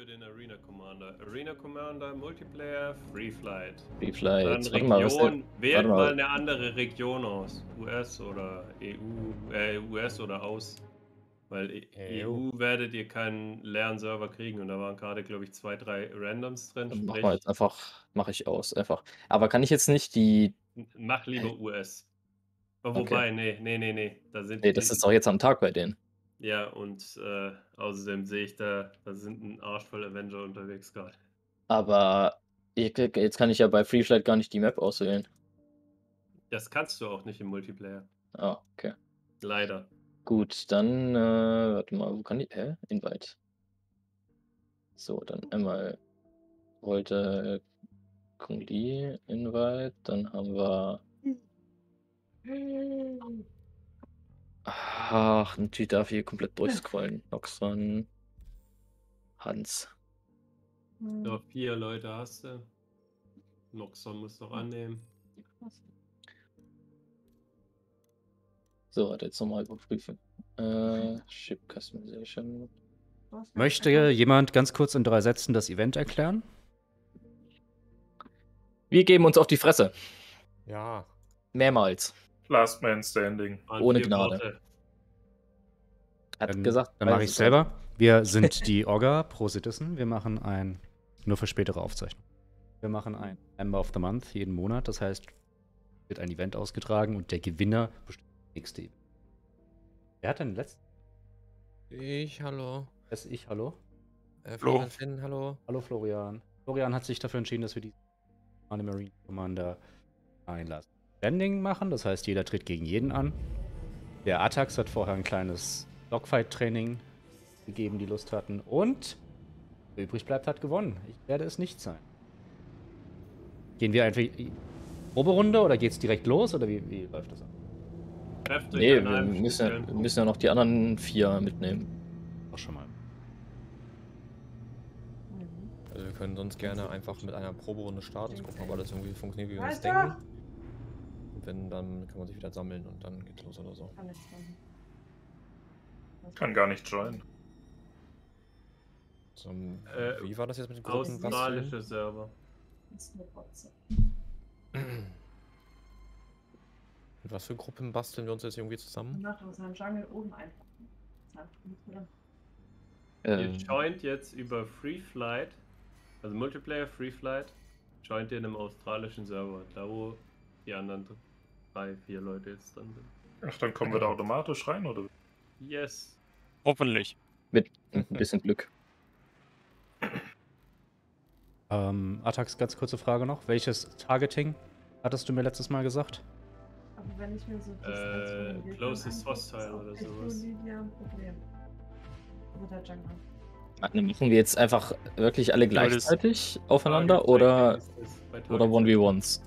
für den Arena Commander. Arena Commander, Multiplayer, Free Flight. Free Flight. Dann Warte mal, was Region, denn? wählt mal. mal eine andere Region aus. US oder EU, äh, US oder aus. Weil E- EU. EU werdet ihr keinen leeren Server kriegen und da waren gerade, glaube ich, zwei, drei Randoms drin. Sprich, wir jetzt einfach, mache ich aus, einfach. Aber kann ich jetzt nicht die. mach lieber US. Oh, Okay. wobei, nee, nee, nee, nee. Da sind Nee, das ist doch jetzt am Tag bei denen. Ja, und äh, außerdem sehe ich da, da sind ein Arsch voll Avenger unterwegs gerade. Aber jetzt kann ich ja bei Free Flight gar nicht die Map auswählen. Das kannst du auch nicht im Multiplayer. Ah, okay. Leider. Gut, dann, äh, warte mal, wo kann ich. Hä? Invite. So, dann einmal wollte Kung Li Invite, dann haben wir. Ach, natürlich darf ich hier komplett durchscrollen. Noxon. Hans. Nur vier Leute hast du. Noxon muss noch annehmen. So, warte, jetzt nochmal überprüfen. Äh, Ship Customization. Möchte jemand ganz kurz in drei Sätzen das Event erklären? Wir geben uns auf die Fresse. Ja. Mehrmals. Last Man Standing. Waren Ohne Gnade. Worte. Hat Dann, gesagt. Dann mache ich es selber. Wir sind die Orga Pro Citizen. Wir machen ein, nur für spätere Aufzeichnungen. Wir machen ein Member of the Month jeden Monat. Das heißt, wird ein Event ausgetragen und der Gewinner bestimmt das nächste Event. Wer hat denn letztes? Ich, hallo. Das ich, hallo? Äh, Flo. Florian Finn, hallo. Hallo Florian. Florian hat sich dafür entschieden, dass wir die Marine Commander einlassen. Standing machen, das heißt, jeder tritt gegen jeden an. Der Atax hat vorher ein kleines Dogfight-Training gegeben, die Lust hatten. Und wer übrig bleibt, hat gewonnen. Ich werde es nicht sein. Gehen wir einfach Oberrunde oder geht's direkt los oder wie, wie läuft das ab? Euch Nee, wir müssen, ja, wir müssen ja noch die anderen vier mitnehmen. Auch schon mal. Also wir können sonst gerne einfach mit einer Proberunde starten. Ich gucken, ob alles irgendwie funktioniert, wie wir uns denken. Und wenn, dann kann man sich wieder sammeln und dann geht's los oder so. Kann gar nicht joinen. so Äh, wie war das jetzt mit Gruppen? Australische Server. Mit was für Gruppen basteln wir uns jetzt irgendwie zusammen? Nach unserem Jungle oben einfach. Ähm, Ihr joint jetzt über Free Flight, also Multiplayer Free Flight, joint ihr in einem australischen Server, da wo die anderen drei, vier Leute jetzt drin sind. Ach, dann kommen wir da automatisch rein, oder? Yes. Hoffentlich. mit ein bisschen Glück. Ähm, Atax, ganz kurze Frage noch. Welches Targeting hattest du mir letztes Mal gesagt? Aber wenn ich mir so das Äh, Closest Hostile oder sowas. Lydia ein Problem. Oder Jungle. Dann machen wir jetzt einfach wirklich alle gleichzeitig aufeinander oder, oder Target 1v1s?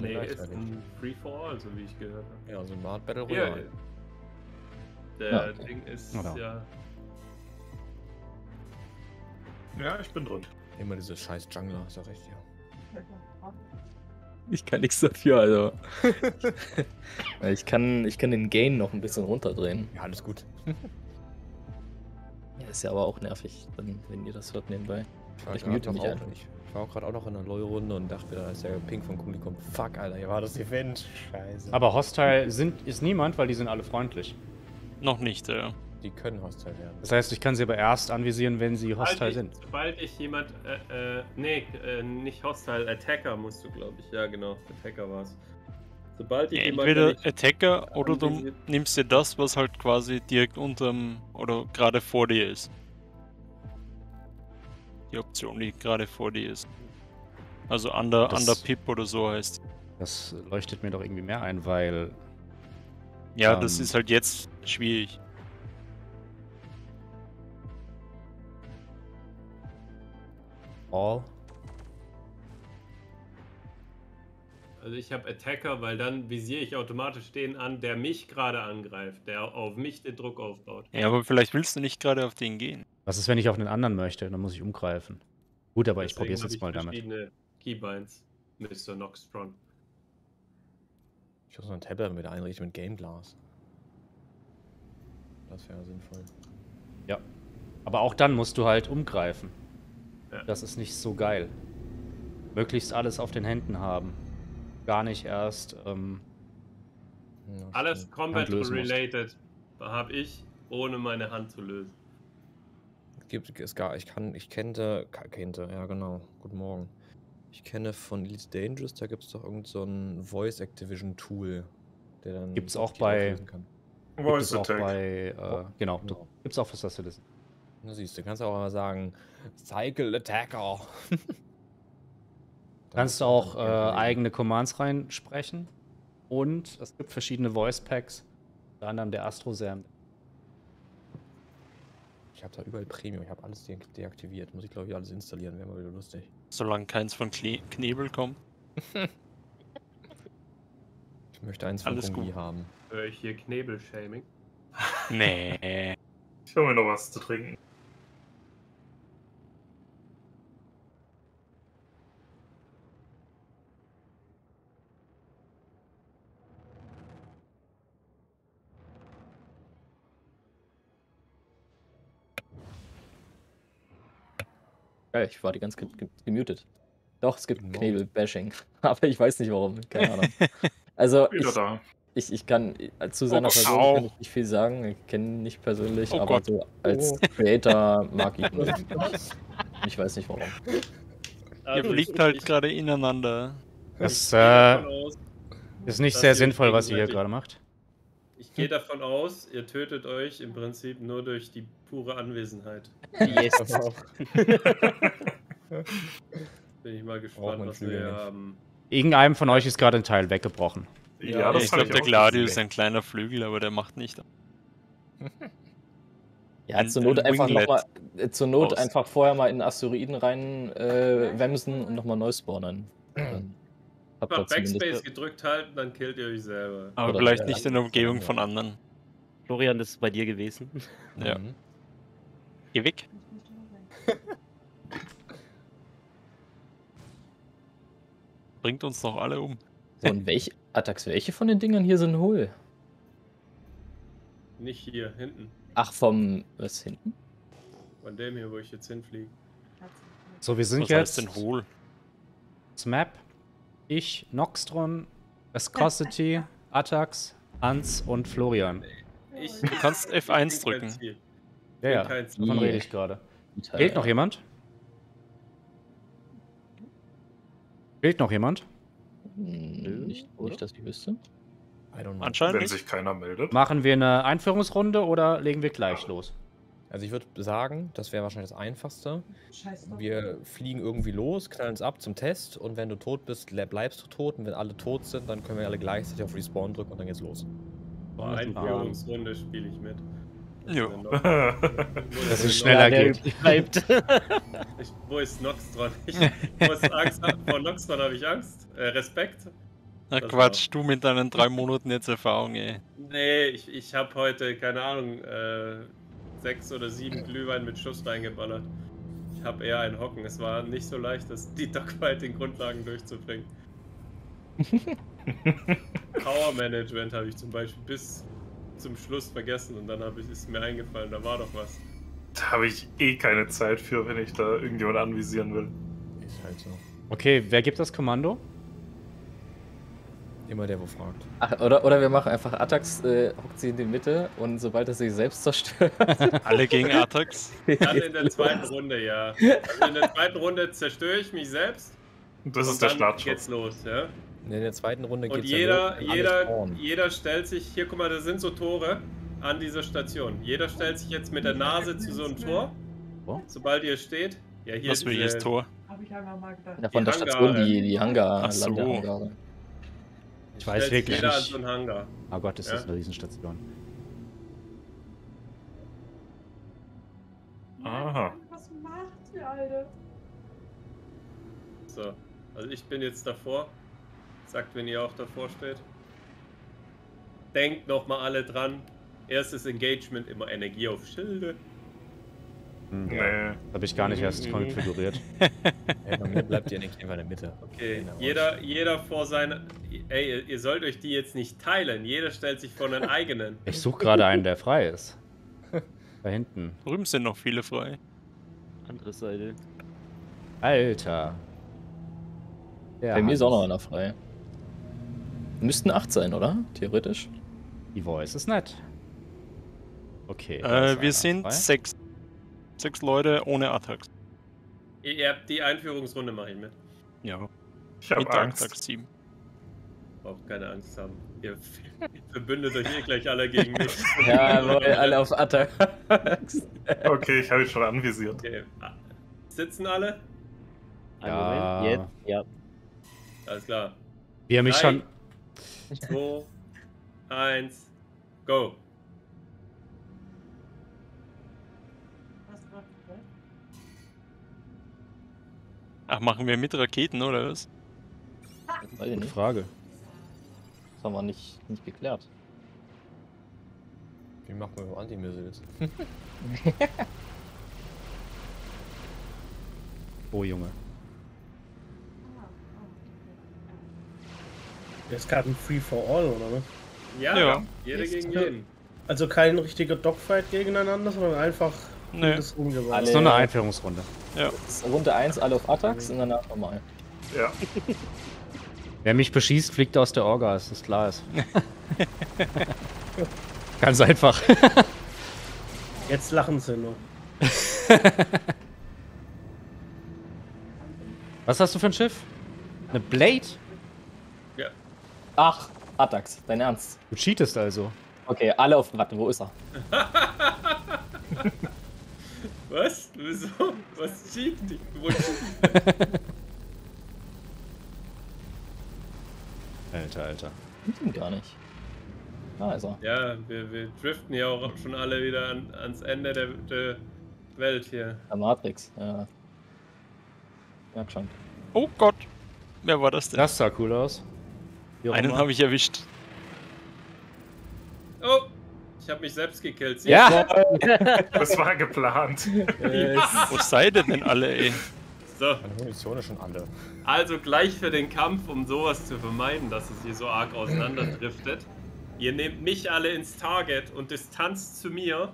Nee, ist ein Free for All, so wie ich gehört habe. Ja, so eine Art Battle Ja, Royale. der Ja. Ding ist Oder? ja. Ja, ich bin drin. Immer diese scheiß Jungler, ist ja recht, ja. Ich kann nichts dafür, also. ich, kann, ich kann den Gain noch ein bisschen runterdrehen. Ja, alles gut. Ja, ist ja aber auch nervig, dann, wenn ihr das hört nebenbei. Ich Ich mute mich auch, einfach. ich, ich war auch gerade auch noch in einer LoL-Runde und dachte mir, da ist der Ping von Kuli kommt. Fuck, Alter, hier war das Event. Scheiße. Aber Hostile sind, ist niemand, weil die sind alle freundlich. Noch nicht, äh. die können hostile werden. Das heißt, ich kann sie aber erst anvisieren, wenn sie hostile Sobald sind. ich, sobald ich jemand, äh, äh, nee, äh, nicht Hostile, Attacker musst du, glaube ich. Ja, genau, Attacker war's. Sobald ich jemand, Entweder Attacker oder du nimmst dir das, was halt quasi direkt unterm oder gerade vor dir ist. Die Option, die gerade vor dir ist. Also under, Das- under Pip oder so heißt. Das leuchtet mir doch irgendwie mehr ein, weil Ja, das Ähm. ist halt jetzt schwierig. All. Also ich habe Attacker, weil dann visiere ich automatisch den an, der mich gerade angreift, der auf mich den Druck aufbaut. Ja, aber vielleicht willst du nicht gerade auf den gehen. Was ist, wenn ich auf den anderen möchte? Dann muss ich umgreifen. Gut, aber ich Deswegen probiere es jetzt ich mal damit. verschiedene Keybinds, Mr. Noxtron. Ich muss noch ein Tablet wieder einrichten mit Game Glass. Das wäre sinnvoll. Aber auch dann musst du halt umgreifen. Ja. Das ist nicht so geil. Möglichst alles auf den Händen haben. Gar nicht erst. Ähm, Alles stimmt. Combat Hand lösen musst. related habe ich, ohne meine Hand zu lösen. Gibt es gar, ich kann, ich kannte, ka- kannte, ja genau. Guten Morgen. Ich kenne von Elite Dangerous, da gibt es doch irgend so ein Voice Activision Tool, der dann. Gibt's die auch bei- gibt Voice es auch Attack. bei. Äh, genau, Ja. gibt es auch für Citizen. Na siehst du, kannst auch mal sagen, Cycle Attacker. Kannst du auch äh, eigene Commands reinsprechen. Und es gibt verschiedene Voice Packs. Unter anderem der Astro Sam. Ich habe da überall Premium, ich habe alles de deaktiviert. Muss ich glaube ich alles installieren, wäre mal wieder lustig. Solange keins von Kle Knebel kommt. Ich möchte eins von Alles gut. haben. Höre ich hier Knebelshaming? Nee. Ich hol mir noch was zu trinken. Ich war die ganze Zeit ge- gemutet. Doch, es gibt Wow. Knebel-Bashing. Aber ich weiß nicht warum. Keine Ahnung. Also, ich, ich, ich kann äh, zu seiner Gott, Person kann ich nicht viel sagen. Ich kenne ihn nicht persönlich, Oh aber Gott. so als Oh. Creator mag ich ihn. Ich weiß nicht warum. Ihr fliegt halt gerade ineinander. Das äh, ist nicht dass sehr sinnvoll, was ihr hier gerade macht. Ich gehe davon aus, ihr tötet euch im Prinzip nur durch die pure Anwesenheit. Yes. Bin ich mal gespannt, was wir hier haben. Irgendeinem von euch ist gerade ein Teil weggebrochen. Ja, das ich glaube, der Gladius ist ein kleiner Flügel, aber der macht nicht. Ja, Ein- zur Not ein einfach Winglet nochmal, äh, zur Not einfach vorher mal in den Asteroiden rein äh, wemsen und nochmal neu spawnen. Dann ihr Einfach Backspace gedrückt halten, dann killt ihr euch selber. Aber Oder- vielleicht nicht in der Umgebung von anderen. Florian, das ist bei dir gewesen. Ja. Mhm. Geh weg. Bringt uns doch alle um. So, und welche, Attacks, welche von den Dingern hier sind hohl? Nicht hier, hinten. Ach, vom. Was hinten? Von dem hier, wo ich jetzt hinfliege. So, wir sind Was jetzt heißt denn hohl? Smap, ich, Noxtron, Viscosity, Attax, Hans und Florian. Ich Du kannst F1 bin kein drücken. Ja, ja, davon Yeah. rede ich gerade. Fehlt noch jemand? Fehlt noch jemand? Hm, Nicht, nicht, dass ich wüsste. I don't know. Anscheinend Wenn nicht. sich keiner meldet. Machen wir eine Einführungsrunde oder legen wir gleich los? Also ich würde sagen, das wäre wahrscheinlich das Einfachste. Scheiß doch. Wir fliegen irgendwie los, knallen es ab zum Test und wenn du tot bist, le- bleibst du tot und wenn alle tot sind, dann können wir alle gleichzeitig auf Respawn drücken und dann geht's los. Bei Einführungsrunde spiele ich mit. Jo. Dass es Wo schneller geht. bleibt. Ich, wo ist Noxtron? Ich muss Angst haben. Vor Noxtron habe ich Angst. Äh, Respekt. Na Das Quatsch, du mit deinen drei Monaten jetzt Erfahrung, ey. Nee, ich, ich habe heute, keine Ahnung, äh, sechs oder sieben Glühwein mit Schuss reingeballert. Ich habe eher ein Hocken. Es war nicht so leicht, das, die Dogfighting-Grundlagen durchzubringen. Power Management habe ich zum Beispiel bis zum Schluss vergessen und dann habe ich, ist mir eingefallen, da war doch was. Da habe ich eh keine Zeit für, wenn ich da irgendjemand anvisieren will. Ist halt so. Okay, wer gibt das Kommando? Immer der, wo fragt. Ach, oder, oder wir machen einfach Attacks, äh, hockt sie in die Mitte und sobald er sich selbst zerstört. Alle gegen Atax. Dann in der zweiten Runde, ja. Also in der zweiten Runde zerstöre ich mich selbst. Das und ist der dann Startschuss. geht's los, ja. In der zweiten Runde Und geht's jeder, ja jeder, jeder stellt sich, hier guck mal, da sind so Tore an dieser Station. Jeder stellt sich jetzt mit der Nase zu so einem Tor. Wo? Sobald ihr steht. Ja, hier Was will diese- jetzt Tor? Habe ich einfach mal gedacht. Ja, von der Hangare. Station, die, die Hangar, Ach so. Landehangare. Ich weiß wirklich jeder an nicht. so einen Hangar. Oh Gott, ist Ja. das eine Riesenstation. Aha. Was macht ihr, Alter? So. Also ich bin jetzt davor. Sagt, wenn ihr auch davor steht. Denkt nochmal alle dran. Erstes Engagement immer Energie auf Schilde. Hm, Nee. Habe ich gar nicht erst konfiguriert. Ey, bei mir bleibt die Energie einfach in der Mitte. Okay, Genau. jeder, jeder vor seiner. Ey, ihr- ihr sollt euch die jetzt nicht teilen. Jeder stellt sich vor einen eigenen. Ich suche gerade einen, der frei ist. Da hinten. Drüben sind noch viele frei. Andere Seite. Alter. Der Bei mir ist auch noch einer frei. Müssten acht sein, oder? Theoretisch. Die Voice ist nett. Okay. Äh, wir sind frei. sechs. Sechs Leute ohne Attacks. Ihr habt die Einführungsrunde, mache ich mit. Ja. Ich habe Angst. Attacks-Team. Braucht keine Angst haben. Ihr verbündet euch eh gleich alle gegen mich. Ja, Leute, alle auf Attack. Okay, ich habe ihn schon anvisiert. Okay. Sitzen alle? Einen Ja. Moment. Jetzt. Ja. Alles klar. Wie er mich Drei. schon. 2, 1, go. Ach, machen wir mit Raketen oder was? Gute nicht. Frage. Das haben wir nicht, nicht geklärt. Wie machen wir mit Anti-Missiles? Oh, Junge. Das ist gerade ein Free for All, oder was? Ja, Ja. jeder gegen jeden. Also kein richtiger Dogfight gegeneinander, sondern einfach Nee. Alle- Das ist nur eine Einführungsrunde. Ist Runde 1 alle auf Attacks und danach nochmal. Ja. Wer mich beschießt, fliegt aus der Orga, ist das klar ist. Ganz einfach. Jetzt lachen sie nur. Was hast du für ein Schiff? Eine Blade? Ach, Attacks, dein Ernst. Du cheatest also. Okay, alle auf Warte, wo ist er? Was? Wieso? Was cheat die? Wo cheat? Alter, Alter. Sieht ihn gar nicht. Da ist er. Ja, wir, wir driften ja auch schon alle wieder an, ans Ende der, der Welt hier. Der Matrix, ja. Merk schon. Oh Gott. Wer war das denn? Das sah cool aus. Einen habe ich erwischt. Oh! Ich habe mich selbst gekillt. Siehst Ja! Das war geplant. Wo seid ihr denn alle, ey? So, Meine Munition ist schon alle. also gleich für den Kampf, um sowas zu vermeiden, dass es hier so arg auseinanderdriftet. Ihr nehmt mich alle ins Target und Distanz zu mir.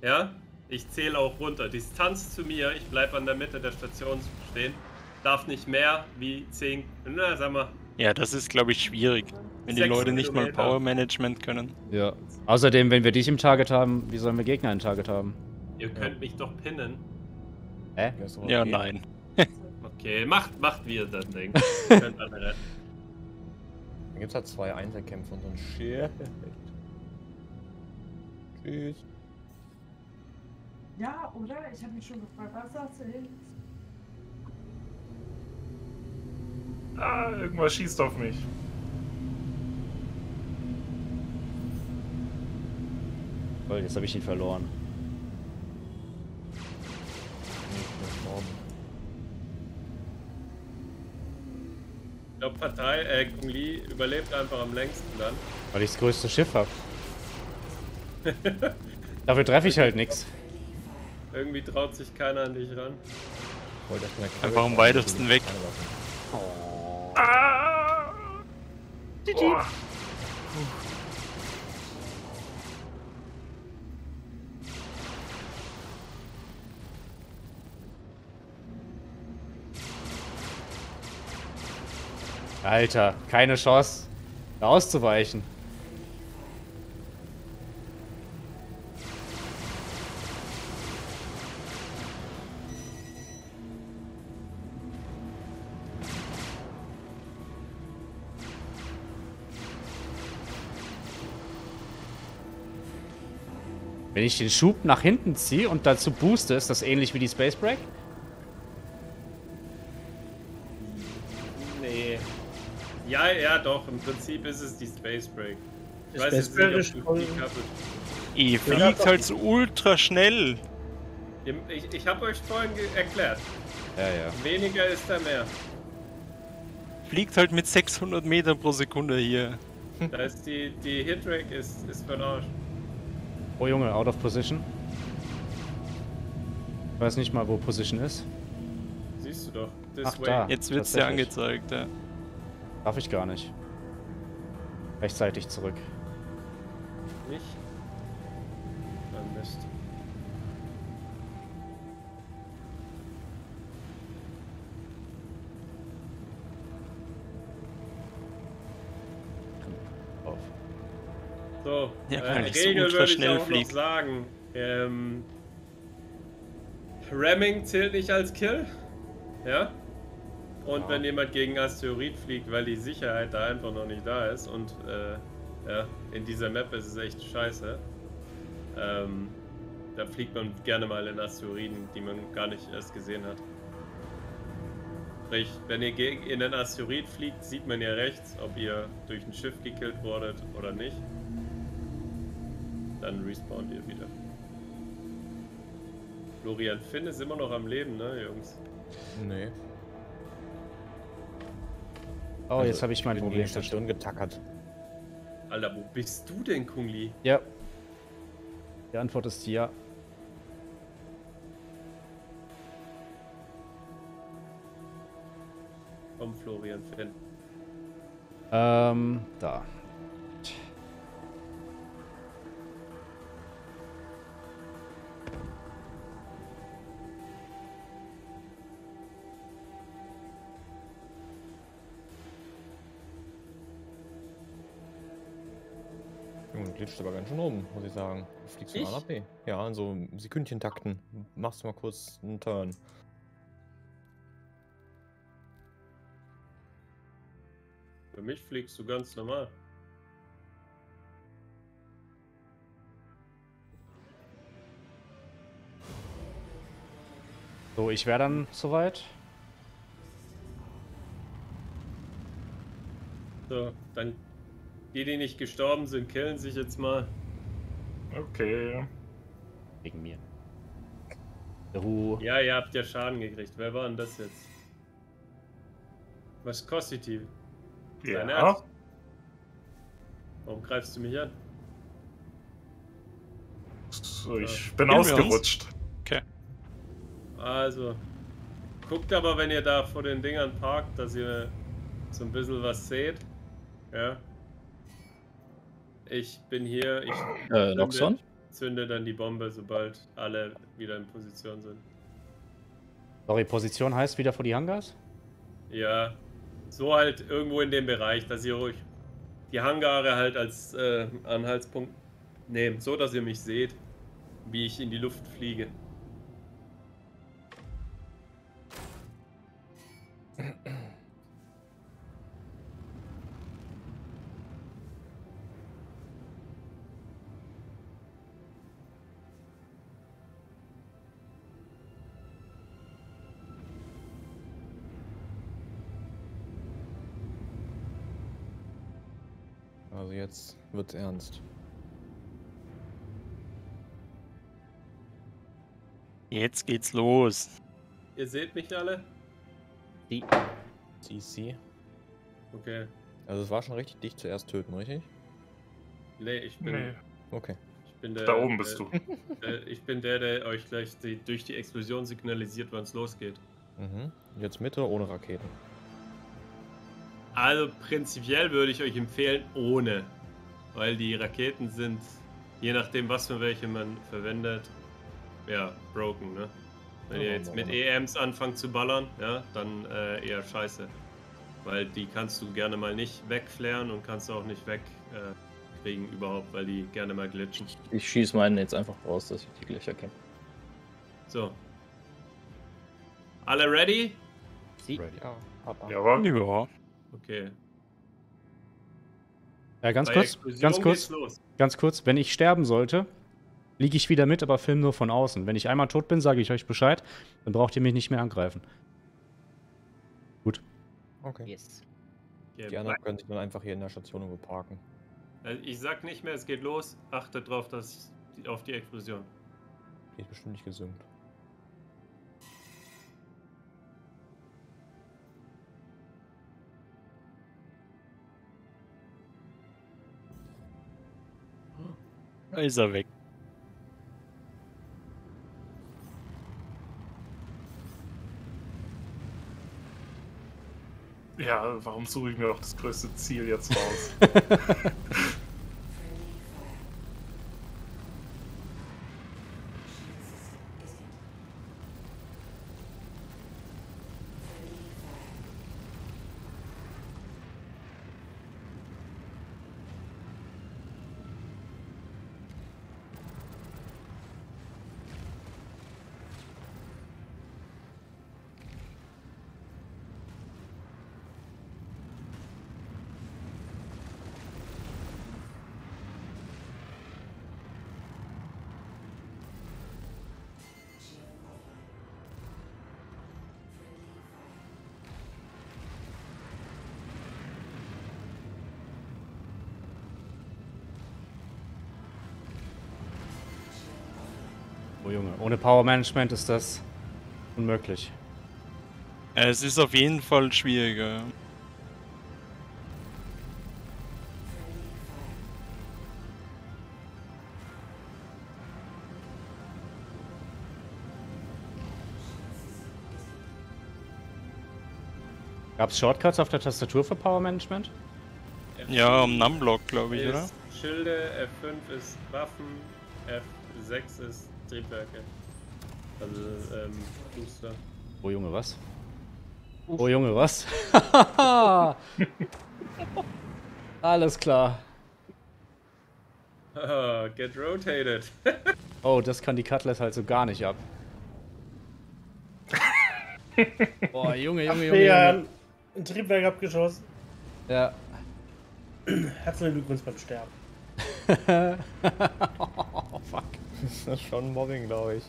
Ja? Ich zähle auch runter. Distanz zu mir. Ich bleibe an der Mitte der Station stehen. Darf nicht mehr wie 10. Na, sag mal. Ja, das ist, glaube ich, schwierig. Wenn die Leute nicht mal Kilometer. Power Management können. Ja. Außerdem, wenn wir dich im Target haben, wie sollen wir Gegner im Target haben? Ihr könnt mich doch pinnen. Hä? Ja, doch Ja, okay. nein. Okay, macht, macht wie ihr das. Ihr könnt alle. Dann gibt es halt zwei Einzelkämpfe und so ein Shit. Tschüss. Ja, oder? Ich habe mich schon gefragt, was sagst du hin? Ah, irgendwas schießt auf mich. Toll, jetzt habe ich ihn verloren. Ich glaube, Partei, äh, Kung Li überlebt einfach am längsten dann. Weil ich das größte Schiff habe. Dafür treffe ich halt nichts. Irgendwie traut sich keiner an dich ran. Einfach am weitesten weg. Keine Ah! Boah. Alter, keine Chance, da auszuweichen. Wenn ich den Schub nach hinten ziehe und dazu booste, ist das ähnlich wie die Space Break? Nee. Ja, ja, doch. Im Prinzip ist es die Space Break. Ich weiß jetzt nicht, ist ob du die Kappe. Ihr fliegt halt so ultra schnell. Ich, ich habe euch vorhin erklärt. Ja, ja. Weniger ist da mehr. Fliegt halt mit 600 Meter pro Sekunde hier. Da ist die, die Hitrate ist, ist für den Arsch. Oh Junge, out of position. Ich weiß nicht mal, wo Position ist. Siehst du doch. This Ach, way. da. Jetzt wird's dir angezeigt, ja. Darf ich gar nicht. Rechtzeitig zurück. Nicht? Ah, Mist. So, Ja, äh, so Regel ultra würde ich auch flieg. noch sagen. Ähm, Ramming zählt nicht als Kill. Ja. Und wenn jemand gegen Asteroid fliegt, weil die Sicherheit da einfach noch nicht da ist und äh, ja, in dieser Map ist es echt scheiße. Ähm, da fliegt man gerne mal in Asteroiden, die man gar nicht erst gesehen hat. Sprich, wenn ihr in den Asteroid fliegt, sieht man ja rechts, ob ihr durch ein Schiff gekillt wurdet oder nicht. Dann respawnt ihr wieder. Florian Finn ist immer noch am Leben, ne, Jungs? Nee. Oh, Also, jetzt habe ich mein Problem Station getackert. Alter, wo bist du denn, Kungli? Ja. Die Antwort ist ja. Komm, Florian Finn. Ähm, da. Glitscht aber ganz schön rum, muss ich sagen. Du fliegst von A nach B. Ja, in so Sekündchen-Takten. Machst du mal kurz einen Turn. Für mich fliegst du ganz normal. So, ich wäre dann soweit. So, dann die, die nicht gestorben sind, killen sich jetzt mal. Okay. Wegen mir. Ruhe. Ja, ihr habt ja Schaden gekriegt. Wer war denn das jetzt? Was kostet die? Dein Ja. Ernst? Warum greifst du mich an? So, ich bin uns? ausgerutscht. Also, guckt aber, wenn ihr da vor den Dingern parkt, dass ihr so ein bisschen was seht. Ja. Ich bin hier. Ich Äh, Noxon? zünde dann die Bombe, sobald alle wieder in Position sind. Sorry, Position heißt wieder vor die Hangars? Ja, so halt irgendwo in dem Bereich, dass ihr ruhig die Hangare halt als äh, Anhaltspunkt nehmt, so dass ihr mich seht, wie ich in die Luft fliege. wird's ernst. Jetzt geht's los. Ihr seht mich alle? CC. Okay. Also es war schon richtig dich zuerst töten, richtig? Nee, ich bin, Nee, Okay. ich bin der. da oben bist der, du. Äh, ich bin der, der euch gleich die, durch die Explosion signalisiert, wann es losgeht. Mhm. Jetzt mit oder ohne Raketen? Also prinzipiell würde ich euch empfehlen, ohne. Weil die Raketen sind, je nachdem, was für welche man verwendet, ja, broken, ne? Wenn Ja, ihr jetzt mit. EMs anfangt zu ballern, ja, dann äh, eher scheiße. Weil die kannst du gerne mal nicht wegflären und kannst du auch nicht wegkriegen äh, überhaupt, weil die gerne mal glitschen. Ich schieße meinen jetzt einfach raus, dass ich die gleich erkenne. So. Alle ready? Sie. Ready. Ja, Papa. Jawohl. Ja. Okay. Ja, ganz Bei kurz, Explosion ganz kurz, ganz kurz. Wenn ich sterben sollte, liege ich wieder mit, aber film nur von außen. Wenn ich einmal tot bin, sage ich euch Bescheid. Dann braucht ihr mich nicht mehr angreifen. Okay. Yes. Okay, Die anderen können sich dann einfach hier in der Station irgendwo parken. Also ich sag nicht mehr, es geht los. Achtet drauf, dass auf die Explosion. Die ist bestimmt nicht gesüngt. Da ist er weg. Ja, warum suche ich mir doch das größte Ziel jetzt raus? Power Management ist das unmöglich. Es ist auf jeden Fall schwieriger. Gab es Shortcuts auf der Tastatur für Power Management? Ja, am Numblock, glaube ich, ist oder? Schilde, F5 ist Waffen, F6 ist Triebwerke. Also, ähm, Booster. Oh Junge, was? Oh Junge, was? Alles klar. Ah, get rotated. Oh, das kann die Cutlass halt so gar nicht ab. Boah, Junge, Junge, Junge, Ja, ein Triebwerk abgeschossen. Ja. Herzlichen Glückwunsch beim Sterben. oh, fuck. Das ist schon Mobbing, glaube ich.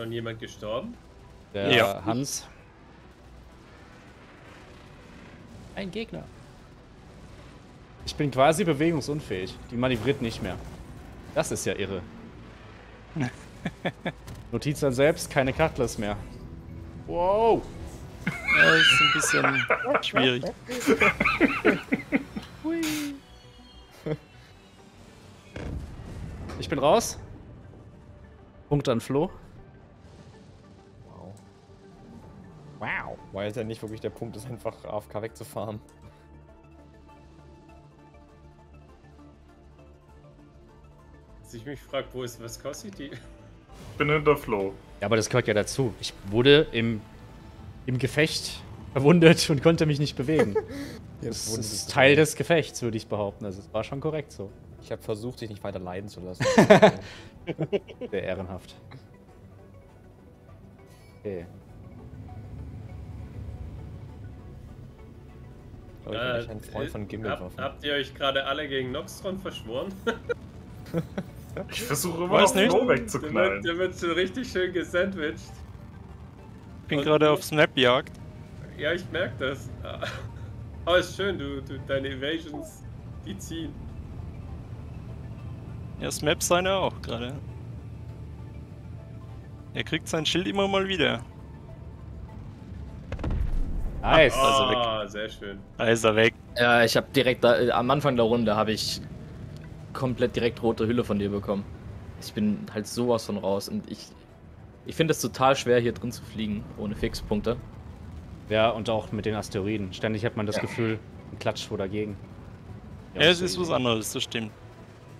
Schon jemand gestorben? Der Ja. Hans. Ein Gegner. Ich bin quasi bewegungsunfähig. Die manövriert nicht mehr. Das ist ja irre. Notiz an selbst, keine Cutlass mehr. Wow. Ja, ist ein bisschen schwierig. Ich bin raus. Punkt an Flo. Wow. Weil es ja nicht wirklich der Punkt ist, einfach AFK wegzufahren. Dass ich mich frage, wo ist Viscosity? bin in der Flow. Ja, aber das gehört ja dazu. Ich wurde im, im Gefecht verwundet und konnte mich nicht bewegen. Das ist Teil des Gefechts, würde ich behaupten. Also es war schon korrekt so. Ich habe versucht, dich nicht weiter leiden zu lassen. Sehr ehrenhaft. Okay. Aber ich bin echt ein Freund von habt, Gimmelwaffen. habt ihr euch gerade alle gegen Noxtron verschworen? Ich versuche immer Weiß noch nicht. Flow Der wird, wegzuknallen. der wird so richtig schön gesandwiched. Bin Und- gerade auf Snapjagd. Ja, ich merke das. Aber ist schön, du, du, deine Evasions, die ziehen. Ja, Snap seine auch gerade. Er kriegt sein Schild immer mal wieder. Nice. Also weg. Ah, sehr schön. Da ist er weg. Ja, ich habe direkt da, äh, am Anfang der Runde habe ich komplett direkt rote Hülle von dir bekommen. Ich bin halt sowas von raus und ich ich finde es total schwer hier drin zu fliegen ohne Fixpunkte. Ja, und auch mit den Asteroiden. Ständig hat man das Gefühl, ein Klatsch wo dagegen. Ja, es ist was anderes, das stimmt.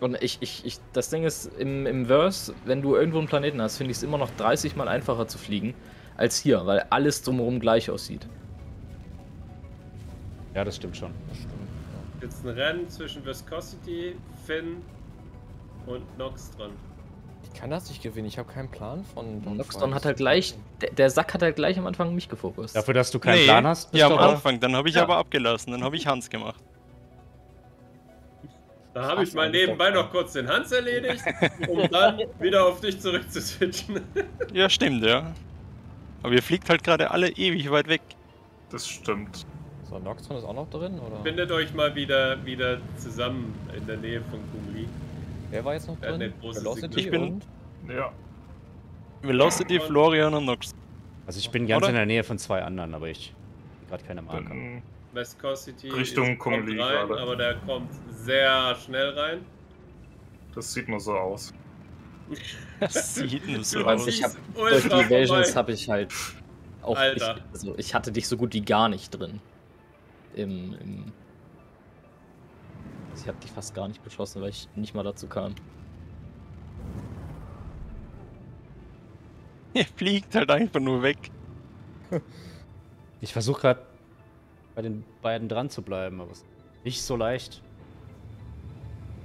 Und ich, ich, ich, das Ding ist, im, im Verse, wenn du irgendwo einen Planeten hast, finde ich es immer noch 30 mal einfacher zu fliegen als hier, weil alles drumherum gleich aussieht. Ja, das stimmt schon. Das stimmt, ja. Jetzt ein Rennen zwischen Viscosity, Finn und Noxtron. Ich kann das nicht gewinnen, ich habe keinen Plan von. Noxton hat halt gleich, der, der Sack hat halt gleich am Anfang mich gefokust. Dafür, dass du keinen Nee, Plan hast, bist Ja, du am Anfang. Dann habe ich Ja. aber abgelassen. Dann habe ich Hans gemacht. Da habe ich mal nebenbei noch kurz den Hans erledigt, um dann wieder auf dich zurückzuswitchen. Ja, stimmt, ja. Aber ihr fliegt halt gerade alle ewig weit weg. Das stimmt. So, Noxton ist auch noch drin, oder? Findet euch mal wieder, wieder zusammen in der Nähe von Kumli. Wer war jetzt noch Ja, drin? Velocity Ich bin- und? Ja. Velocity, Florian und Nox. Also ich bin ganz Oder? in der Nähe von zwei anderen, aber ich gerade keine Marke. Bin, Viscosity Richtung ist, kommt Kumli rein, gerade. aber der kommt sehr schnell rein. das sieht nur so aus. Das sieht nur so aus. ich hab- Durch die Evasions habe ich halt auch Alter. Ich, also ich hatte dich so gut wie gar nicht drin. Im, im ich habe dich fast gar nicht beschossen, weil ich nicht mal dazu kam. Ihr fliegt halt einfach nur weg. Ich versuche gerade bei den beiden dran zu bleiben, aber es ist nicht so leicht.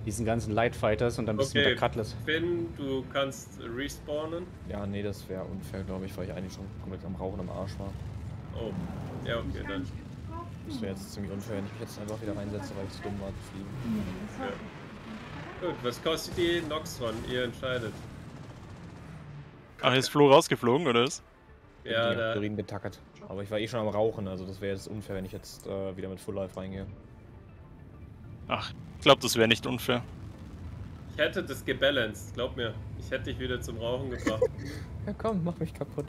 Diesen ganzen Lightfighters und dann bist du mit Okay, der Cutlass. Finn, du kannst respawnen. Ja, nee, das wäre unfair, glaube ich, weil ich eigentlich schon komplett am Rauchen am Arsch war. Oh, ja, okay, dann. Das wäre jetzt ziemlich unfair, wenn ich mich jetzt einfach wieder reinsetze, weil ich zu dumm war zu fliegen. Gut, Viscosity, Noxtron, ihr entscheidet. Ach, ist Flo rausgeflogen, oder was? Ja, die da, Aspirin getackert. Aber ich war eh schon am Rauchen, also das wäre jetzt unfair, wenn ich jetzt äh, wieder mit Full Life reingehe. Ach, ich glaube, das wäre nicht unfair. Ich hätte das gebalanced, glaub mir. Ich hätte dich wieder zum Rauchen gebracht. Ja komm, mach mich kaputt.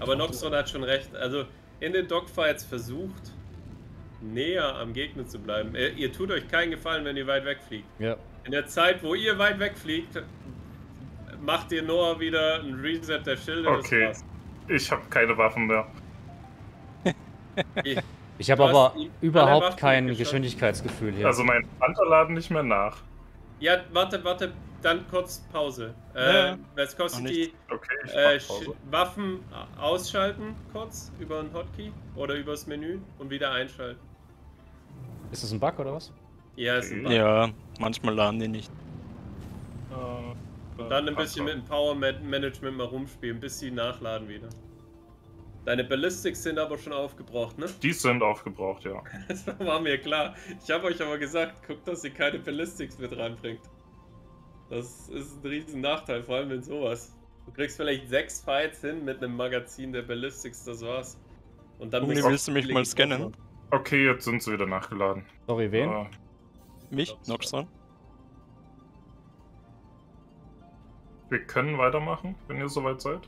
Aber Noxon hat schon recht. Also in den Dogfights versucht, näher am Gegner zu bleiben. Ihr, ihr tut euch keinen Gefallen, wenn ihr weit wegfliegt. Ja. In der Zeit, wo ihr weit wegfliegt, macht ihr Noah wieder ein Reset der Schilde. das Okay. Ich habe keine Waffen mehr. Ich- Ich habe aber überhaupt kein. Geschwindigkeitsgefühl hier. Also mein Panther laden nicht mehr nach. Ja, warte, warte, dann kurz Pause. Ja, Äh, Viscosity, nicht. Okay, ich äh, mach Pause. Sch- Waffen ausschalten kurz über einen Hotkey oder übers Menü und wieder einschalten. ist das ein Bug oder was? Ja, ist ein Bug. Ja, manchmal laden die nicht. Äh, Und dann ein bisschen mit dem Power Man- Management mal rumspielen, bis sie nachladen wieder. Deine Ballistics sind aber schon aufgebraucht, ne? Die sind aufgebraucht, ja. Das war mir klar. Ich habe euch aber gesagt, guckt, dass ihr keine Ballistics mit reinbringt. Das ist ein riesen Nachteil, vor allem in sowas. Du kriegst vielleicht sechs Fights hin mit einem Magazin der Ballistics, das war's. Und dann Uni, musst willst du mich mal scannen? Okay, jetzt sind sie wieder nachgeladen. Sorry, wen? Äh, Mich? Noxon? wir können weitermachen, wenn ihr soweit seid.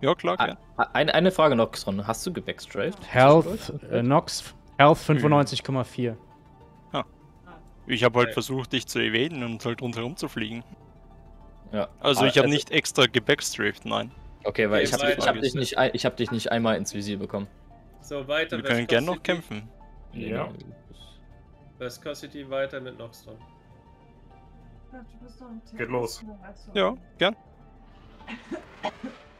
Ja, klar, Ah, gern. Eine, eine Frage noch, Xon. Hast du gebackstrafed? Health, äh, Nox, Health 95,4. Ich habe halt Äh. versucht, dich zu evaden und halt rundherum zu fliegen. Ja. Also Ah, ich habe nicht extra gebackstrafed, nein. Okay, weil ich habe ich hab dich, nicht ich hab dich nicht einmal ins Visier bekommen. So, weiter. Wir können gern noch kämpfen. Ja. Viscosity weiter mit Noxton. Geht los. Ja, gern.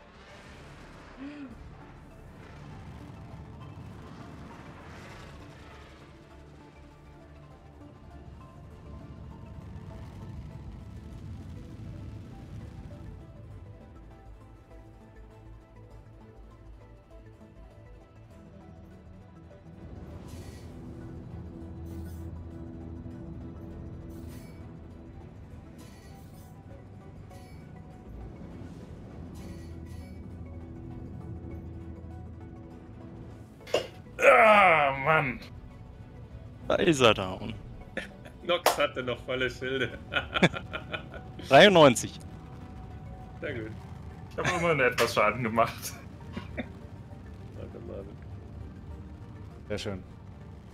ist er down. Nox hatte noch volle Schilde. 93. Sehr gut. Ich habe immerhin etwas Schaden gemacht. Warte mal. Sehr schön.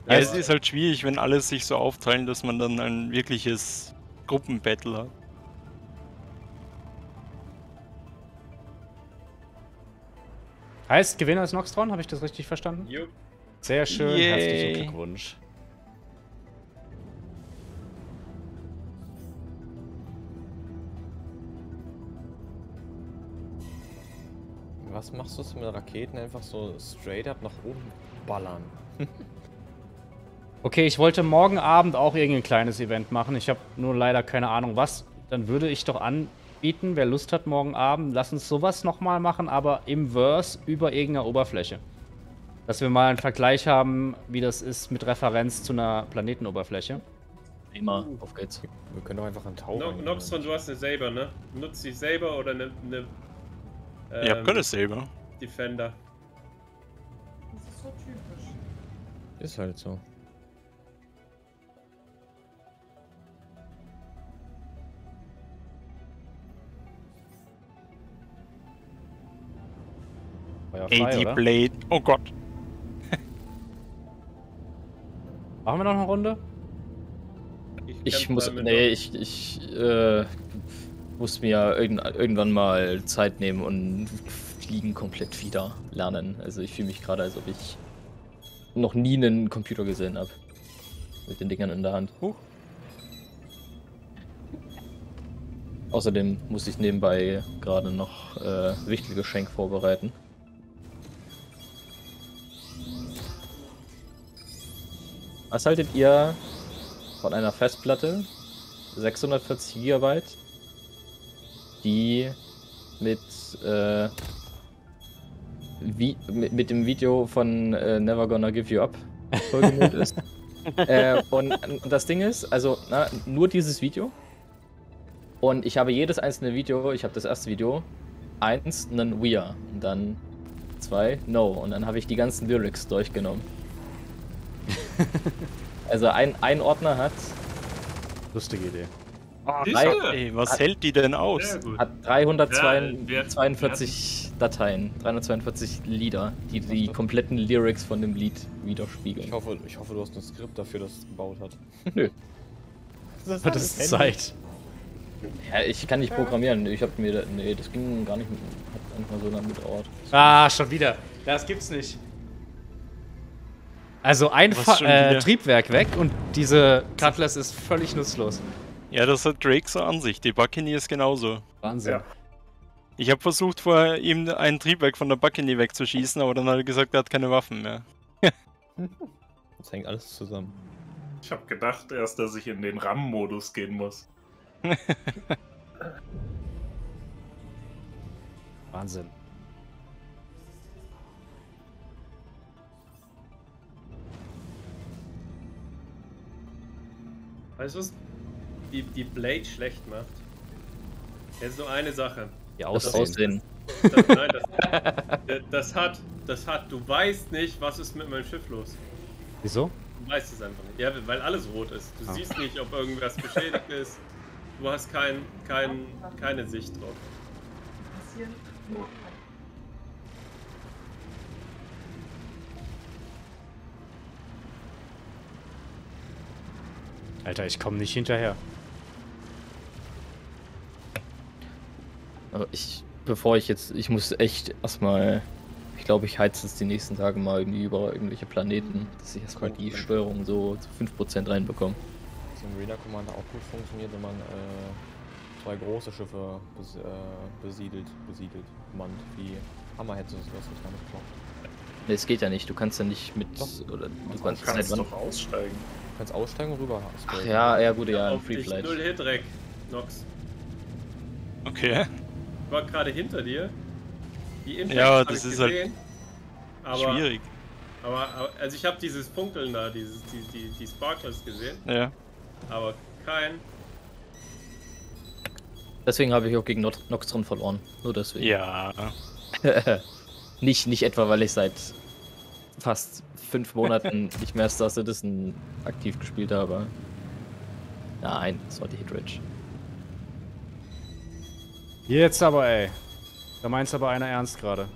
Ja, Ja, es ist halt schwierig, wenn alle sich so aufteilen, dass man dann ein wirkliches Gruppenbattle hat. Heißt, Gewinner ist Noxtron, habe ich das richtig verstanden? Jupp. Sehr schön, Yay. herzlichen Glückwunsch. Was machst du mit Raketen einfach so straight up nach oben ballern? Okay, ich wollte morgen Abend auch irgendein kleines Event machen. Ich habe nur leider keine Ahnung was. Dann würde ich doch anbieten, wer Lust hat morgen Abend, lass uns sowas nochmal machen, aber im Verse über irgendeiner Oberfläche. Dass wir mal einen Vergleich haben, wie das ist mit Referenz zu einer Planetenoberfläche. Prima, auf geht's. Wir können doch einfach einen Tauch. No oder du hast eine Saber, ne? Nutzt die Saber oder eine. eine Ihr habt ähm, keine selber. Defender. Das ist so typisch. Ist halt so. AD oder? Blade. Oh Gott. Machen wir noch eine Runde? Ich kämpfe muss, nee, ich, ich äh, muss mir irgend, irgendwann mal Zeit nehmen und Fliegen komplett wieder lernen. Also ich fühle mich gerade, als ob ich noch nie einen Computer gesehen habe. Mit den Dingern in der Hand. Huch. Außerdem muss ich nebenbei gerade noch äh, Wichtelgeschenk vorbereiten. Was haltet ihr von einer Festplatte 640 GB, die mit, äh, wie, mit, mit dem Video von äh, Never Gonna Give You Up vollgemüllt ist? äh, und, und das Ding ist, also na, nur dieses Video. Und ich habe jedes einzelne Video, ich habe das erste Video, eins, einen We Are, und dann zwei, No. Und dann habe ich die ganzen Lyrics durchgenommen. Also ein, ein Ordner hat, Lustige Idee. Ah, Siehst drei-? Ey, was Hat- hält die denn aus? Hat Ja, wir- 342 Dateien, 342 Lieder, die die kompletten Lyrics von dem Lied Ich widerspiegeln. hoffe, ich hoffe, du hast ein Skript dafür, das es gebaut hat. Nö. Das Hat es Zeit. Ja, ich kann nicht programmieren. Ich hab mir da, nee, das ging gar nicht, hat einfach so lange gedauert. Ah, schon wieder. Das gibt's nicht. Also ein Fa äh? Triebwerk weg und diese Cutlass ist völlig nutzlos. Ja, das hat Drake so an sich. Die Buccaneer ist genauso. Wahnsinn. Ja. Ich habe versucht, vorher ihm ein Triebwerk von der Buccaneer wegzuschießen, aber dann hat er gesagt, er hat keine Waffen mehr. Das hängt alles zusammen. Ich habe gedacht erst, dass ich in den RAM-Modus gehen muss. Wahnsinn. Weißt du, was die, die Blade schlecht macht? Jetzt nur eine Sache. Die Das Aussehen. Aussehen. Das, nein, das, das hat, das hat, du weißt nicht, was ist mit meinem Schiff los. Wieso? Du weißt es einfach nicht. Ja, weil alles rot ist. Du Ah. siehst nicht, ob irgendwas beschädigt ist. Du hast kein, kein, keine Sicht drauf. Alter, ich komme nicht hinterher. Aber ich, bevor ich jetzt, ich muss echt erstmal, ich glaube, ich heiz jetzt die nächsten Tage mal irgendwie über irgendwelche Planeten, dass ich erstmal die Steuerung so zu 5% reinbekomme. Das im Arena Commander auch gut funktioniert, wenn man äh, zwei große Schiffe bes äh, besiedelt, besiedelt, mannt, wie Hammerhead ist das nicht damit klappt. Nee, es geht ja nicht, du kannst ja nicht mit, Doch. oder du Du kannst, kannst wann? doch aussteigen. Du kannst aussteigen und rüber Ach ja, ja gut, ja, Auf dich Free null Flight. Hit, Nox. Okay. Ich war gerade hinter dir. Die Impact Ja, das ist halt aber, Schwierig. Aber, aber, also ich habe dieses Funkeln da, dieses, die, die, die Sparklers gesehen, Ja. aber kein. Deswegen habe ich auch gegen Not Noxtron verloren. Nur deswegen. Ja. nicht, nicht etwa, weil ich seit fast fünf Monaten nicht mehr Star Citizen aktiv gespielt habe. Nein, das war die Hitrage. Jetzt aber, ey. Da meint's aber einer ernst gerade.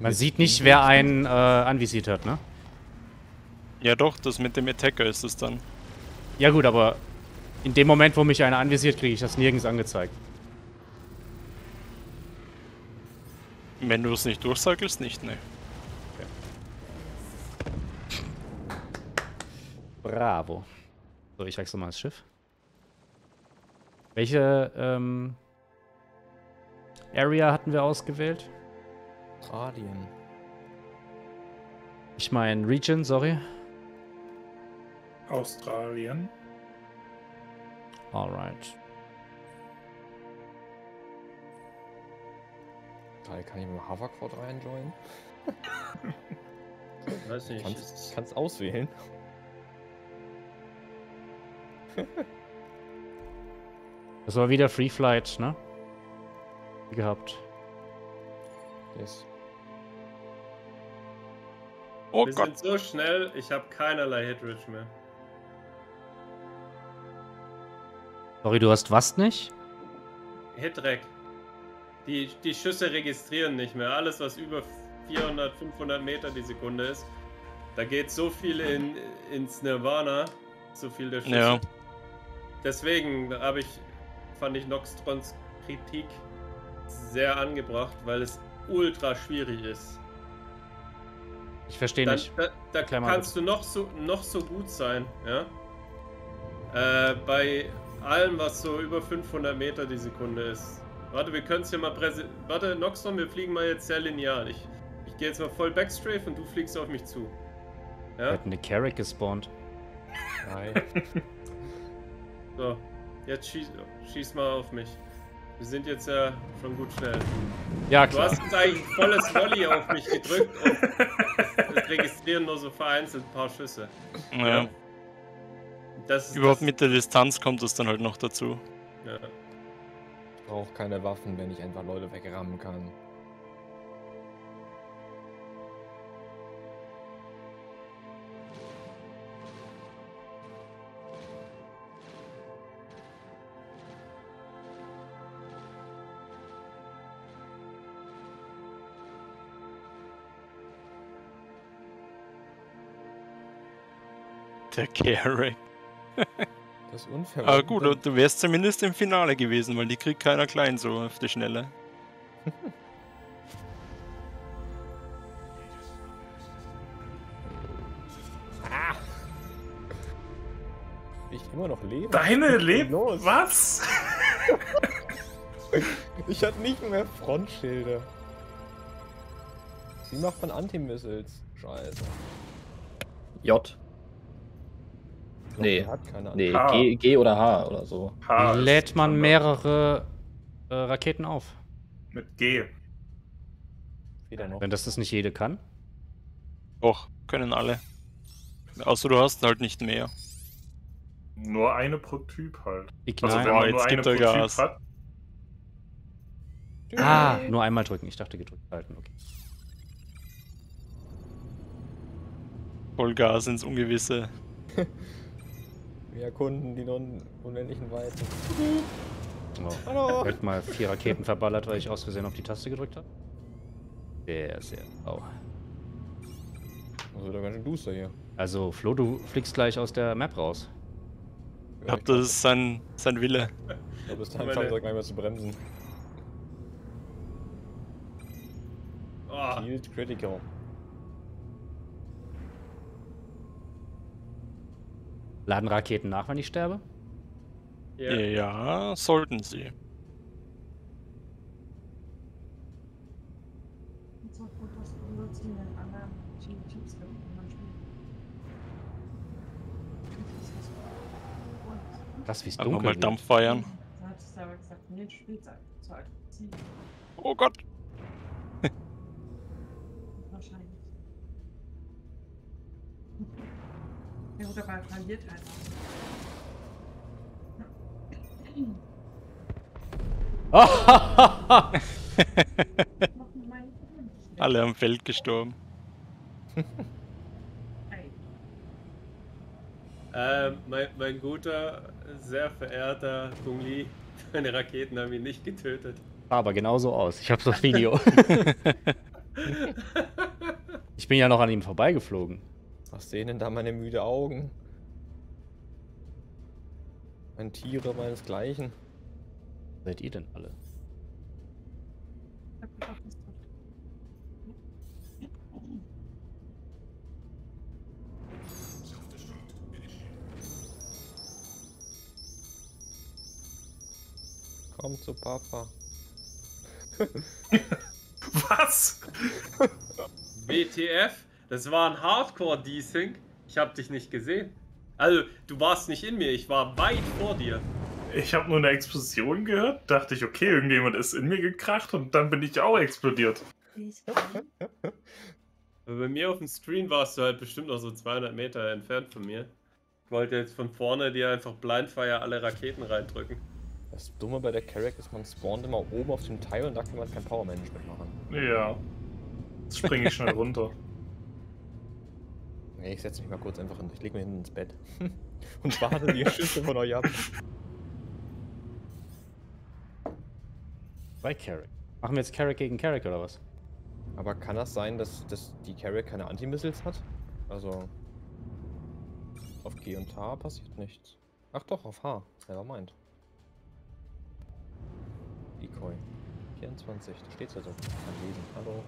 Man sieht nicht, wer einen äh, anvisiert hat, ne? Ja doch, das mit dem Attacker ist es dann. Ja gut, aber in dem Moment, wo mich einer anvisiert, kriege ich das nirgends angezeigt. Wenn du es nicht durchsackelst, nicht, ne. Bravo. So, ich wechsle mal das Schiff. Welche ähm, Area hatten wir ausgewählt? Radien. Ich meine Region, sorry. Australien. Alright. Geil, kann ich mit dem Hoverquad reinjoinen? Weiß nicht. Kannst, ist- kannst auswählen. Das war wieder Free Flight, ne? Wie gehabt. Yes. Oh wir Gott. sind so schnell, ich habe keinerlei Hitrage mehr. Sorry, du hast was nicht? Hitrack. Die, die Schüsse registrieren nicht mehr. Alles, was über 400, 500 Meter die Sekunde ist, da geht so viel in, ins Nirvana, so viel der Schüsse. Ja. Deswegen habe ich, fand ich Noxtrons Kritik sehr angebracht, weil es ultra schwierig ist. Ich verstehe nicht. da da kannst du noch so, noch so gut sein, ja. Äh, bei allem, was so über 500 Meter die Sekunde ist. Warte, wir können es hier mal präsentieren. Warte, Noxton, wir fliegen mal jetzt sehr linear. Ich, ich gehe jetzt mal voll Backstrafe und du fliegst auf mich zu. Ja? hätten eine Carrick gespawnt. Nein. So, jetzt schieß, schieß mal auf mich. Wir sind jetzt ja schon gut schnell. Ja, Du klar. hast jetzt eigentlich ein volles Volley auf mich gedrückt und registrieren nur so vereinzelt ein paar Schüsse. Ja. Das ist Überhaupt das, mit der Distanz kommt das dann halt noch dazu. Ja. Ich brauche keine Waffen, wenn ich einfach Leute wegrammen kann. Der Carrick. Das ist unfair. Aber gut, du wärst zumindest im Finale gewesen, weil die kriegt keiner klein so auf die Schnelle. Ich immer noch lebe. Deine los? Was? Ich hatte nicht mehr Frontschilde. Wie macht man Anti-Missiles? Scheiße. J. Nee. Hat keine Nee, H. G, G oder H oder so. H lädt man mehrere äh, Raketen auf? Mit G. Weder noch. Wenn das das nicht jede kann? Doch, können alle. Außer du hast halt nicht mehr. Nur eine pro Typ halt. Ignite. Also wenn man jetzt nur eine gibt pro er Typ Gas. hat. ah, nur einmal drücken. Ich dachte gedrückt halten. Okay. Vollgas ins Ungewisse. Wir erkunden die non unendlichen Weiten. Oh. Hallo! Wird mal vier Raketen verballert, weil ich aus Versehen auf die Taste gedrückt habe. Sehr, sehr. Oh. Das wird doch ganz schön duster hier. Also, Flo, du fliegst gleich aus der Map raus. Ich glaube, das ist sein, sein Wille. Ich glaube, es ist Time, Fahrzeug manchmal zu bremsen. Oh, Field Critical. Laden Raketen nach, wenn ich sterbe? ja. Ja, sollten sie. Und so gut, was du benutzt in den anderen Teams wenn man spielt. Das ist was gut. Das, wie es Also dunkel nochmal wird. Dampf feiern. Da hat es aber gesagt, nee, Spielzeit zu aggressiv. Oh Gott. Wahrscheinlich. Ja gut, aber er verliert halt auch. Alle am Feld gestorben. Ähm, mein, mein guter, sehr verehrter Kung Li, deine Raketen haben ihn nicht getötet. Aber genauso aus. Ich habe das Video. ich bin ja noch an ihm vorbeigeflogen. Was sehen denn da meine müde Augen? Ein Tiere meinesgleichen. Seid ihr denn alle? Komm zu Papa. Was? WTF? Das war ein Hardcore-Desync. Ich hab dich nicht gesehen. Also, du warst nicht in mir, ich war weit vor dir. Ich habe nur eine Explosion gehört, dachte ich, okay, irgendjemand ist in mir gekracht und dann bin ich auch explodiert. Aber bei mir auf dem Stream warst du halt bestimmt noch so 200 Meter entfernt von mir. Ich wollte jetzt von vorne dir einfach Blindfire alle Raketen reindrücken. Das Dumme bei der Carrack ist, man spawnt immer oben auf dem Teil und da kann man kein Power Management machen. Ja. Jetzt springe ich schnell runter. Nee, ich setze mich mal kurz einfach hin. Ich leg mir hinten ins Bett. und warte die Schüsse von euch ab. Bei Carrick. Machen wir jetzt Carrick gegen Carrick oder was? Aber kann das sein, dass, dass die Carrack keine Anti-Missiles hat? Also. Auf G und H passiert nichts. Ach doch, auf H. Nevermind. Decoy. 24, da steht's ja so. Kann lesen. Hallo.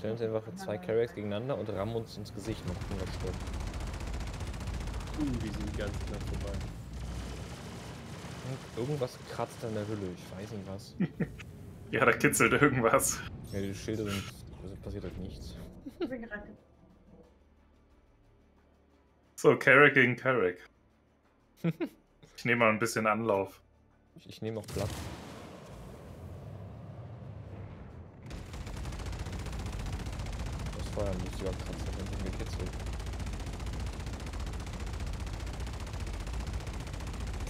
Stellen uns einfach zwei Carracks gegeneinander und rammen uns ins Gesicht noch 100 Stunden. Uh, die sind ganz knapp vorbei. Und irgendwas kratzt an der Hülle. Ich weiß nicht was. Ja, da kitzelt irgendwas. Ja, die Schilder sind. Also passiert halt nichts. bin gerettet. So, Carrick gegen Carrick. Ich nehme mal ein bisschen Anlauf. Ich, ich nehme auch Platz. Ein lustiger Kratzer, wenn ich ihn gekitzelt.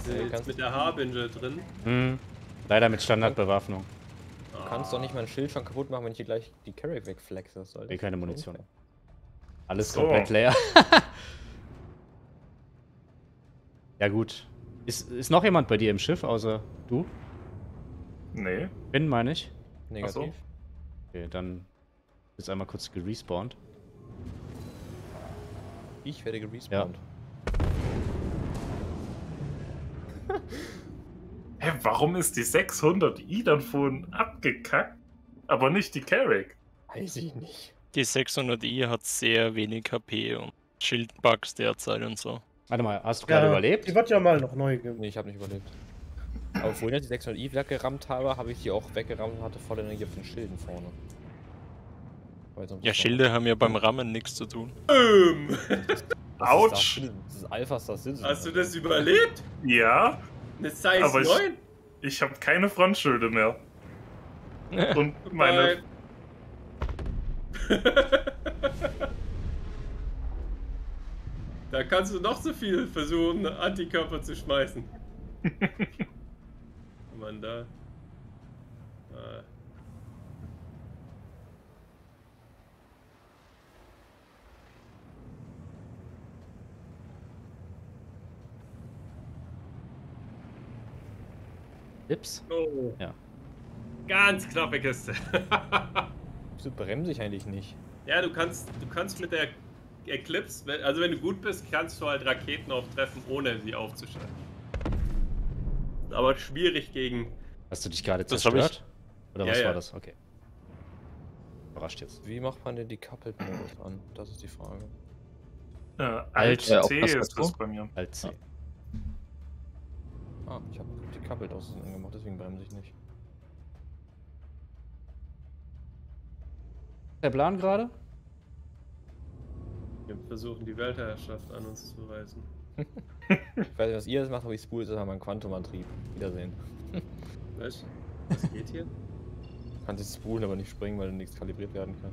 Sind du jetzt kannst- mit der Harbinger drin. Hm. Leider mit Standardbewaffnung. Du kannst doch nicht mein Schild schon kaputt machen, wenn ich hier gleich die Carrick wegflexe. Das soll Nee, keine Munition. unfair. Alles So. komplett leer. ja gut. Ist, ist noch jemand bei dir im Schiff, außer du? Nee. Bin, meine ich. Negativ. Okay, dann ist einmal kurz gerespawnt. Ich werde gerespawnt. Hä, warum ist die 600i dann vorhin abgekackt, aber nicht die Carrick? Weiß ich nicht. Die 600i hat sehr wenig HP und Schildbugs derzeit und so. Warte mal, hast du gerade überlebt? Die wird ja mal noch neu geben. Nee, ich habe nicht überlebt. Aber vorhin, als ich die 600i weggerammt habe, habe ich die auch weggerammt und hatte voll Energie auf den Schilden vorne. Ja, bisschen- Schilde haben ja beim Rammen nichts zu tun. Das ist Autsch! Das ist Alpha Star Citizen. Hast du das überlebt? Ja, Eine Size Aber ich- 9? ich habe keine Frontschilde mehr. Und meine. da kannst du noch so viel versuchen, Antikörper zu schmeißen. Mann, da. Ah. Tipps? Oh. Ja. Ganz knappe Kiste. Wieso bremse ich eigentlich nicht? ja, du kannst, du kannst mit der Eclipse, also wenn du gut bist, kannst du halt Raketen auftreffen, ohne sie aufzuschalten. Aber schwierig gegen. Hast du dich gerade zerstört? Oder Ja, was ja. war das? Okay. Überrascht jetzt. Wie macht man denn die Coupled-Modus an? Das ist die Frage. Äh, Alt Alt, äh, T ist das bei mir. Alt C. Ah, ich habe die Coupled aus angemacht, deswegen bremse ich nicht. Der Plan gerade? Wir versuchen die Weltherrschaft an uns zu reißen. Ich weiß nicht, was ihr jetzt macht, aber ich spule jetzt einfach meinen Quantumantrieb. Wiedersehen. Was? Was geht hier? Du kannst jetzt spulen, aber nicht springen, weil nichts kalibriert werden kann.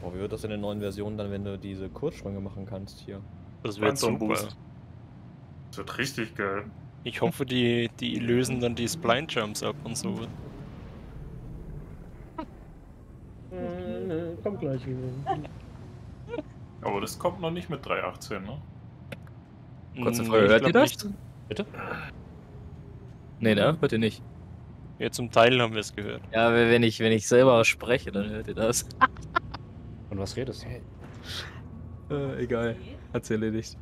Boah, wie wird das in der neuen Version dann, wenn du diese Kurzsprünge machen kannst hier? Das wird Quantum super. Boost. Das wird richtig geil. Ich hoffe, die, die lösen dann die Spline Jumps ab und so. Äh, kommt gleich wieder. Aber das kommt noch nicht mit 318, ne? Kurze Hm, Frage, ich hört ihr glaub das? nicht. Bitte? Nee, ne? Hört ihr nicht. Ja, zum Teil haben wir es gehört. Ja, wenn ich, wenn ich selber spreche, dann hört ihr das. Und was redest du? Äh, egal. Hat's erledigt.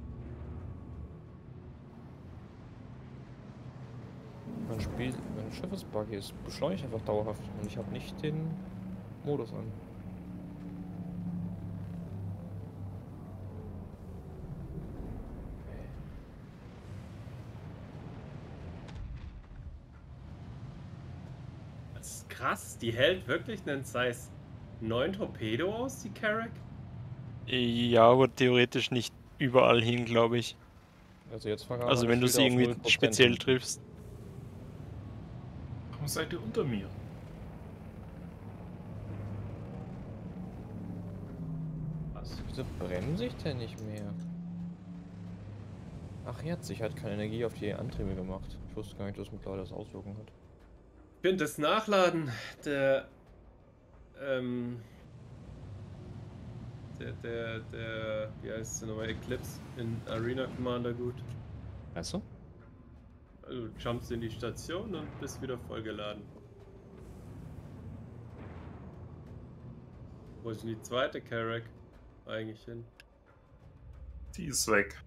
Mein Spiel, mein Schiff ist buggy, es beschleunigt einfach dauerhaft und ich habe nicht den Modus an. Das ist krass, die hält wirklich einen Size 9 Torpedo aus, die Carrack? Ja, aber theoretisch nicht überall hin, glaube ich. Also jetzt Also wenn du sie irgendwie 0% speziell triffst. Warum seid ihr unter mir? Was? Wieso bremse ich denn nicht mehr? Ach, jetzt, ich hat keine Energie auf die Antriebe gemacht. Ich wusste gar nicht, dass mittlerweile das Auswirkungen hat. Ich finde das Nachladen der, ähm, der, der, der, wie heißt es nochmal, Eclipse in Arena Commander gut. Weißt du? Also du jumpst in die Station und bist wieder vollgeladen. Wo ist denn die zweite Carrack eigentlich hin? Die ist weg.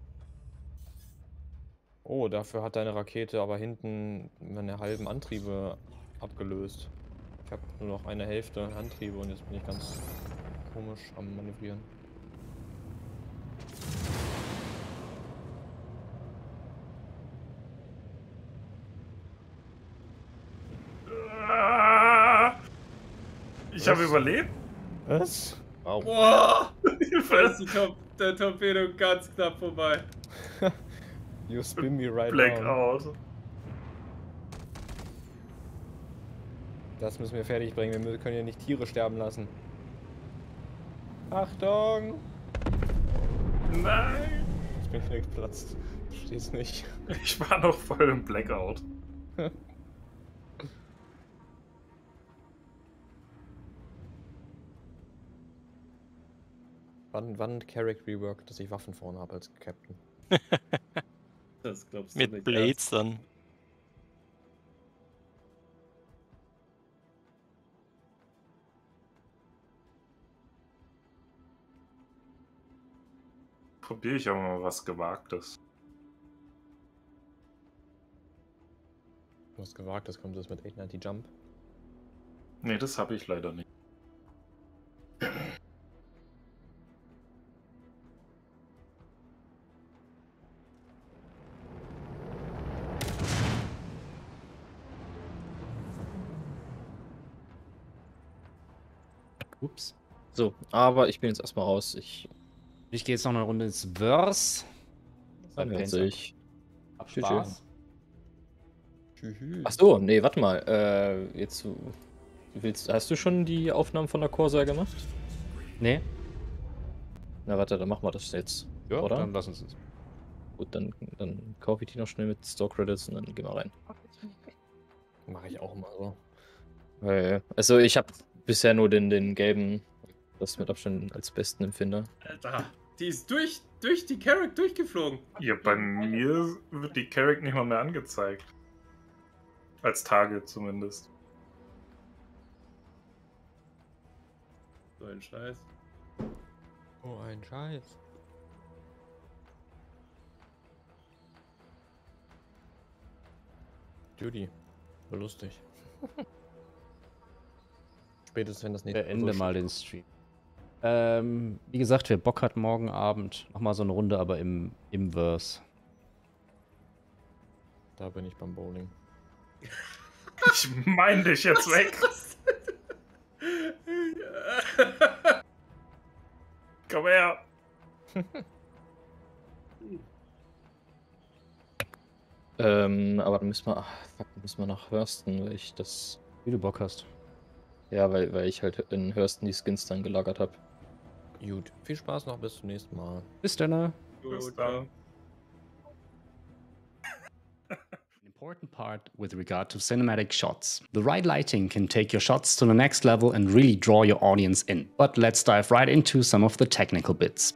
Oh, dafür hat deine Rakete aber hinten meine halben Antriebe abgelöst. Ich habe nur noch eine Hälfte Antriebe und jetzt bin ich ganz komisch am Manövrieren. Habe überlebt. Was? Wow. Boah! Tor der Torpedo ganz knapp vorbei. You spin me right down. Blackout. Das müssen wir fertig bringen. Wir können hier nicht Tiere sterben lassen. Achtung! Nein! Ich bin geplatzt. Ich versteh's nicht. Ich war noch voll im Blackout. Wann, wann Carrick Rework, dass ich Waffen vorne habe als Captain? Das glaubst du Mit nicht. Blades dann. Probiere ich aber mal was Gewagtes. Was gewagt, das kommt das mit 890 Jump. Nee, das habe ich leider nicht. Ups. So, aber ich bin jetzt erstmal raus. Ich Ich gehe jetzt noch eine Runde ins Verse. Beim hört sich. Hab Tschüss, Spaß. Tschüss. Ach so, nee, warte mal. Äh, jetzt willst, hast du schon die Aufnahmen von der Corsair gemacht? Nee. Na warte, dann machen wir das jetzt. Ja, Oder? dann lass uns es. Gut, dann, dann kaufe ich die noch schnell mit Store Credits und dann gehen wir rein. Mache ich auch mal so. Weil, also ich habe bisher nur den, den gelben, das mit Abstand als besten empfinde. Alter, die ist durch, durch die Carrick durchgeflogen. Ja, bei mir wird die Carrick nicht mal mehr angezeigt. Als Target zumindest. So ein Scheiß. Oh, ein Scheiß. Judy, war lustig. Spätestens wenn das nicht Beende mal den Stream. Ähm, wie gesagt, wer Bock hat, morgen Abend nochmal so eine Runde, aber im, im Verse. Da bin ich beim Bowling. Ich mein dich jetzt weg. Komm her. Ähm, aber dann müssen wir, ach, fuck, dann müssen wir nach Hurston, weil ich das, Wie du Bock hast. Ja, weil, weil ich halt in Hurston die Skins dann gelagert habe. Gut, viel Spaß noch, bis zum nächsten Mal. Bis dann. Bis dann. An important part with regard to cinematic shots. The right lighting can take your shots to the next level and really draw your audience in. But let's dive right into some of the technical bits.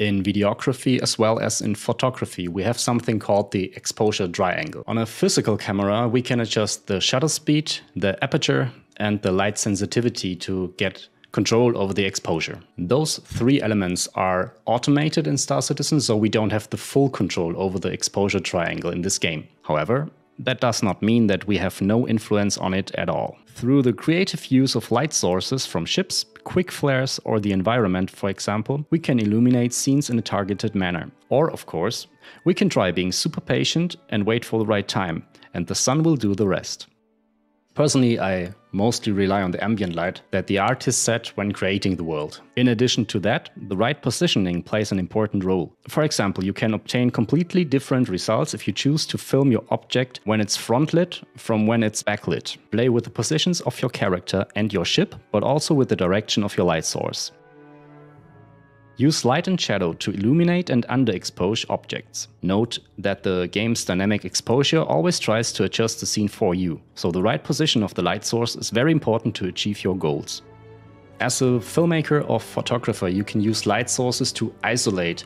In videography as well as in photography, we have something called the exposure triangle. On a physical camera, we can adjust the shutter speed, the aperture, and the light sensitivity to get control over the exposure. Those three elements are automated in Star Citizen, so we don't have the full control over the exposure triangle in this game. However, that does not mean that we have no influence on it at all. Through the creative use of light sources from ships, quick flares, or the environment, for example, we can illuminate scenes in a targeted manner. Or, of course, we can try being super patient and wait for the right time, and the sun will do the rest. Personally, I mostly rely on the ambient light that the artist set when creating the world. In addition to that, the right positioning plays an important role. For example, you can obtain completely different results if you choose to film your object when it's front lit from when it's backlit. Play with the positions of your character and your ship, but also with the direction of your light source. Use light and shadow to illuminate and underexpose objects. Note that the game's dynamic exposure always tries to adjust the scene for you, so the right position of the light source is very important to achieve your goals. As a filmmaker or photographer, you can use light sources to isolate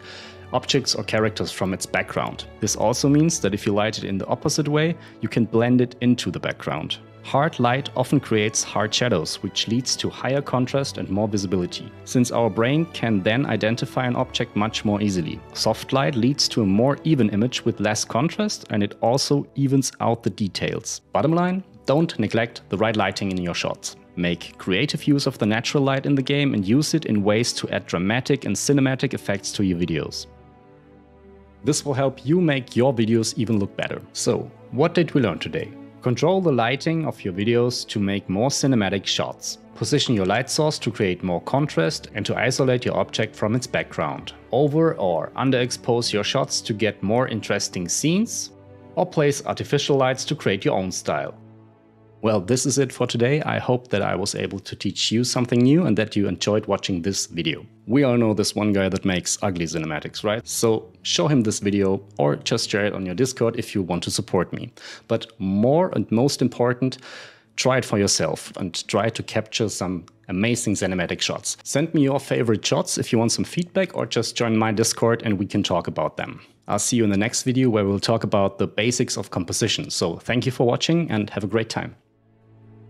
objects or characters from its background. This also means that if you light it in the opposite way, you can blend it into the background. Hard light often creates hard shadows, which leads to higher contrast and more visibility, since our brain can then identify an object much more easily. Soft light leads to a more even image with less contrast, and it also evens out the details. Bottom line, don't neglect the right lighting in your shots. Make creative use of the natural light in the game and use it in ways to add dramatic and cinematic effects to your videos. This will help you make your videos even look better. So, what did we learn today? Control the lighting of your videos to make more cinematic shots. Position your light source to create more contrast and to isolate your object from its background. Over or underexpose your shots to get more interesting scenes. Or place artificial lights to create your own style. Well, this is it for today. I hope that I was able to teach you something new and that you enjoyed watching this video. We all know this one guy that makes ugly cinematics, right? So show him this video or just share it on your Discord if you want to support me. But more and most important, try it for yourself and try to capture some amazing cinematic shots. Send me your favorite shots if you want some feedback or just join my Discord and we can talk about them. I'll see you in the next video where we'll talk about the basics of composition. So thank you for watching and have a great time.